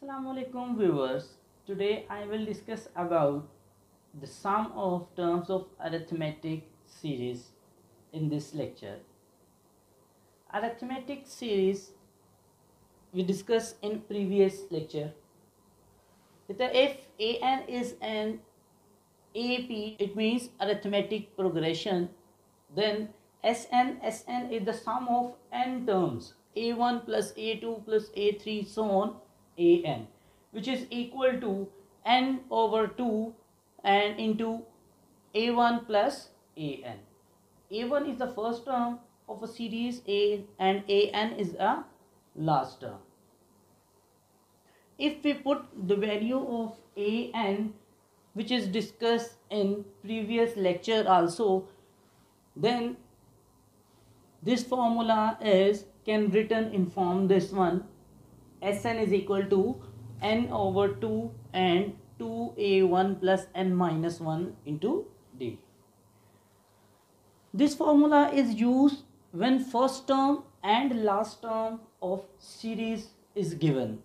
Assalamu alaikum viewers. Today I will discuss about the sum of terms of arithmetic series in this lecture. Arithmetic series we discussed in previous lecture. If an is an AP it means arithmetic progression then Sn Sn is the sum of n terms a1 plus a2 plus a3 so on an which is equal to n over 2 and into a1 plus an. a1 is the first term of a series a and an is a last term. If we put the value of an which is discussed in previous lecture also then this formula is can written in form this one Sn is equal to n over 2 and 2a1 plus n minus 1 into d. This formula is used when first term and last term of series is given.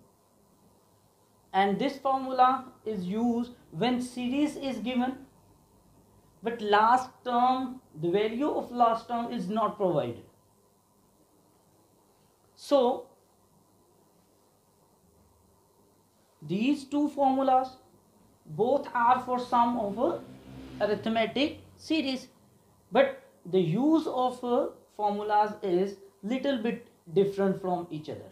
And this formula is used when series is given but last term, the value of last term is not provided. So, these two formulas both are for sum of a arithmetic series. But the use of uh, formulas is little bit different from each other.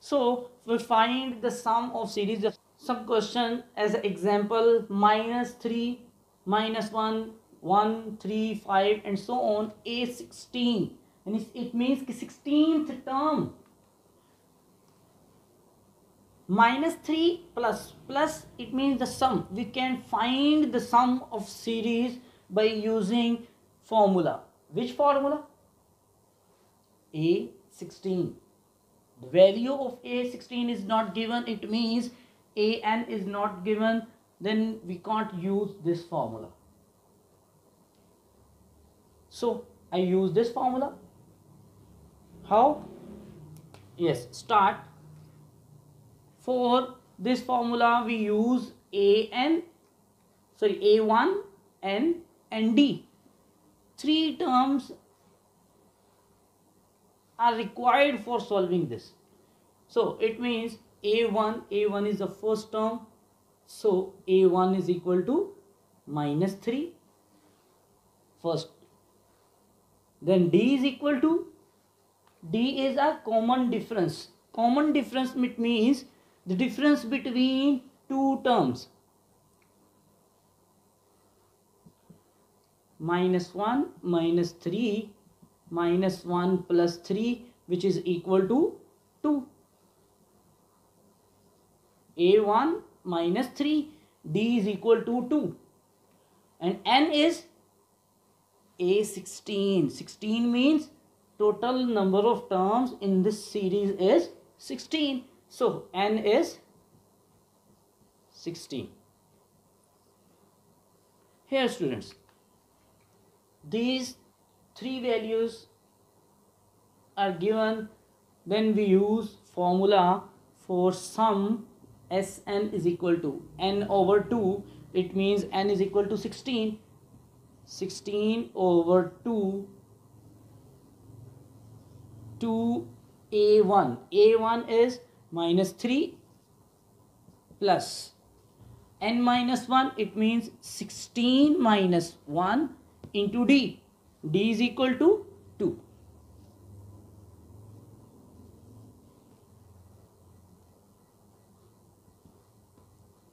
So we find the sum of series. Some question as example minus 3 minus 1 1 3 5 and so on a16 and it means 16th term minus 3 plus plus it means the sum. We can find the sum of series by using formula. Which formula? A16 the value of a16 is not given. It means an is not given. Then we can't use this formula. So I use this formula. How? Yes start for this formula we use a n sorry a1 n and d. Three terms are required for solving this. So it means a1 a1 is the first term. So a1 is equal to minus 3 first. Then d is equal to d is a common difference. Common difference means the difference between two terms. Minus 1 minus 3 minus 1 plus 3 which is equal to 2 a1 minus 3 d is equal to 2 and n is a16 16 means total number of terms in this series is 16 so n is 16. Here students, these three values are given when we use formula for sum Sn is equal to n over 2 it means n is equal to 16 16 over 2 2 a1 a1 is minus 3 plus n minus 1 it means 16 minus 1 into d. D is equal to 2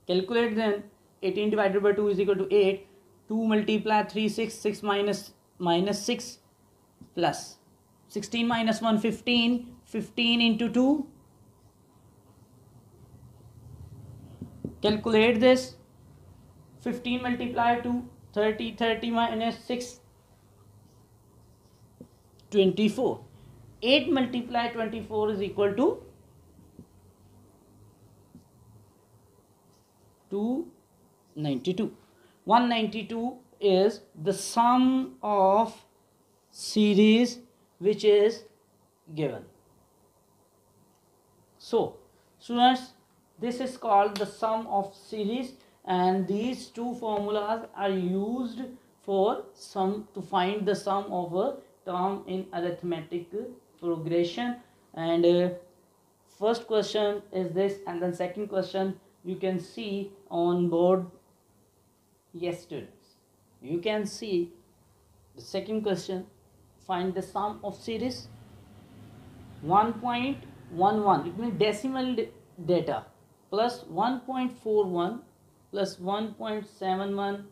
calculate then. 18 divided by 2 is equal to 8 2 multiply 3 6 6 minus minus 6 plus 16 minus 1 15 15 into 2 calculate this. 15 multiplied to 30 30 minus 6 24 8 multiplied 24 is equal to 292 192 is the sum of series which is given. So students this is called the sum of series and these two formulas are used for sum to find the sum of a term in arithmetic progression. And uh, first question is this and then second question you can see on board yes students. You can see the second question find the sum of series 1.11 it means decimal data plus 1.41 plus 1.71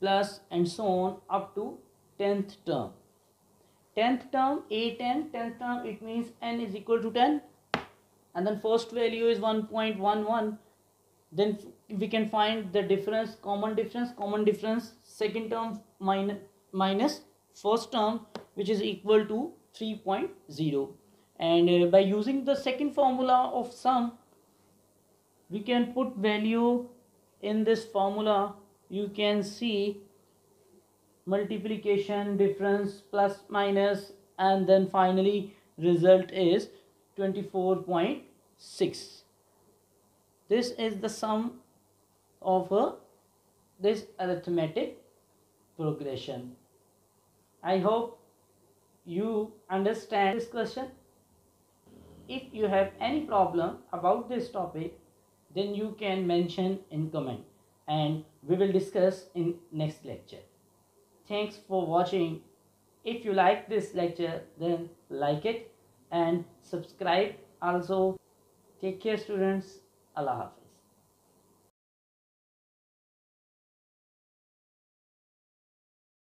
plus and so on up to 10th term. 10th term a10 10th term it means n is equal to 10 and then first value is 1.11 then we can find the difference common difference common difference. Second term minus minus first term which is equal to 3.0 and uh, by using the second formula of sum we can put value in this formula. You can see multiplication difference plus minus and then finally result is 24.6 this is the sum of a, this arithmetic progression. I hope you understand this question. If you have any problem about this topic then you can mention in comment and we will discuss in next lecture. Thanks for watching. If you like this lecture then like it and subscribe also. Take care students. Allah Hafiz.